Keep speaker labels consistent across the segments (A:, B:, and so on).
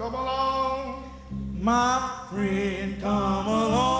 A: come along.
B: My friend, come along,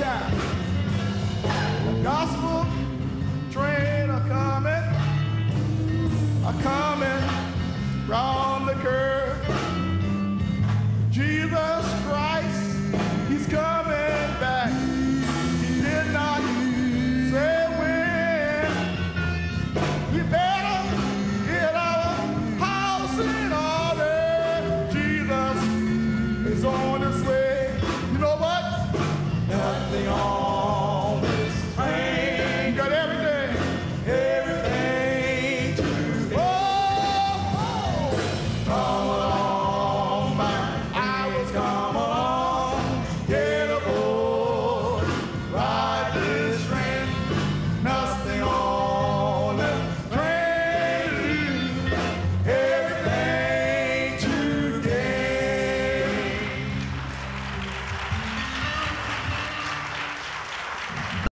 B: time.
A: The gospel